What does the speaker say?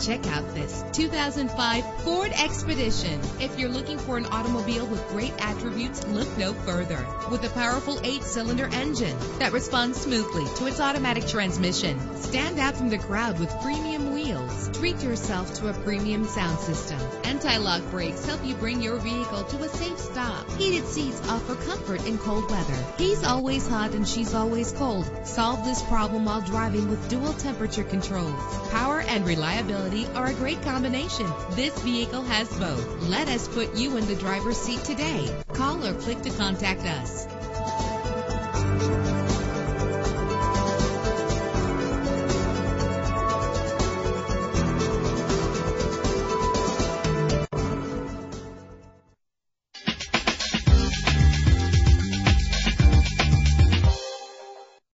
Check out this 2005 Ford Expedition. If you're looking for an automobile with great attributes, look no further. With a powerful eight-cylinder engine that responds smoothly to its automatic transmission, stand out from the crowd with premium wheels. Treat yourself to a premium sound system. Anti-lock brakes help you bring your vehicle to a safe stop. Heated seats offer comfort in cold weather. He's always hot and she's always cold. Solve this problem while driving with dual temperature controls. Power and reliability are a great combination. This vehicle has both. Let us put you in the driver's seat today. Call or click to contact us.